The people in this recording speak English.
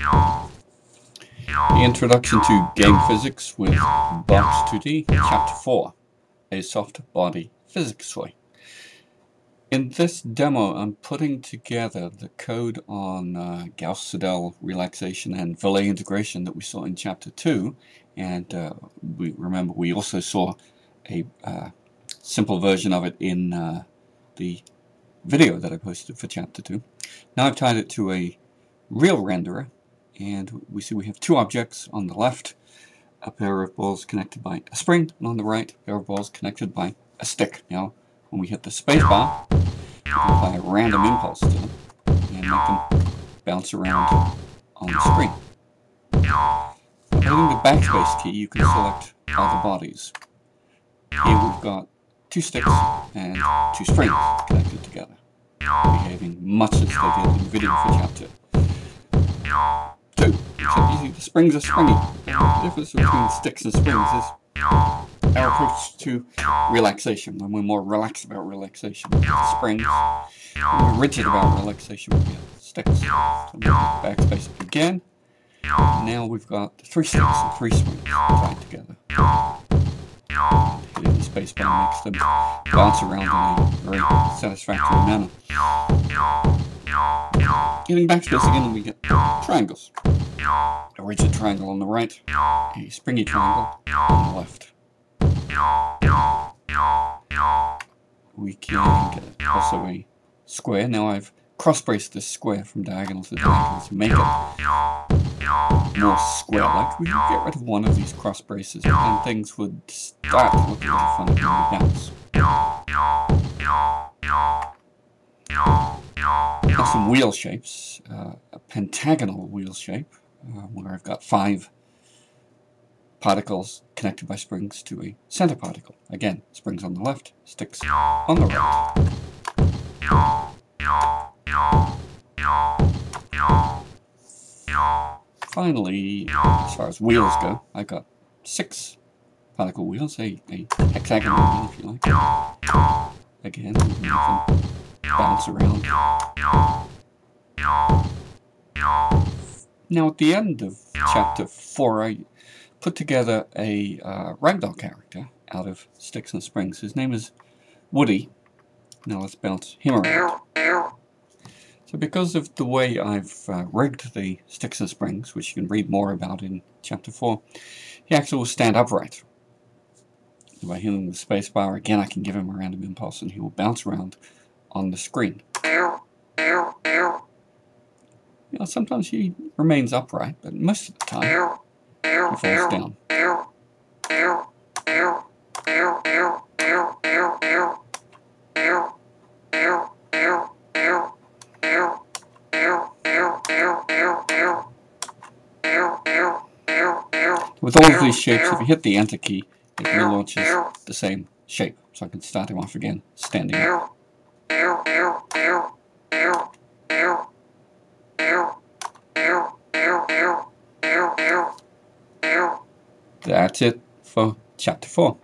The Introduction to Game Physics with Box 2D, Chapter 4, a soft body physics toy. In this demo, I'm putting together the code on uh, Gauss-Seidel relaxation and Verlet integration that we saw in Chapter 2, and uh, we remember we also saw a uh, simple version of it in uh, the video that I posted for Chapter 2. Now I've tied it to a real renderer, and we see we have two objects on the left, a pair of balls connected by a spring, and on the right, a pair of balls connected by a stick. Now, when we hit the spacebar, we can apply a random impulse to them and make them bounce around on the screen. By hitting the backspace key, you can select other bodies. Here we've got two sticks and two springs connected together, behaving much as they did in the video for chapter 2. Except easy, the springs are springy. The difference between sticks and springs is our approach to relaxation. When we're more relaxed about relaxation with the springs, when we're rigid about relaxation with the sticks. So backspace again. Now we've got three sticks and three springs tied together hitting the spacebar makes them bounce around in a very satisfactory manner. Hitting backspace again and we get triangles. A rigid triangle on the right, a springy triangle on the left. We can get also a square. Now I've cross-braced this square from diagonal to diagonal to make it more square-like, we get rid of one of these cross braces and things would start to look a little funny when we bounce. Some wheel shapes, uh, a pentagonal wheel shape, uh, where I've got five particles connected by springs to a center particle. Again, springs on the left, sticks on the right finally, as far as wheels go, I've got six particle wheels, a, a hexagonal wheel if you like. Again, bounce around. Now at the end of chapter 4, I put together a uh, ragdoll character out of sticks and springs. His name is Woody. Now let's bounce him around. So because of the way I've uh, rigged the sticks and springs, which you can read more about in chapter 4, he actually will stand upright. By hitting the spacebar again I can give him a random impulse and he will bounce around on the screen. You know, sometimes he remains upright, but most of the time he falls down. With all of these shapes, if you hit the enter key, it relaunches the same shape. So I can start him off again, standing up. That's it for chapter 4.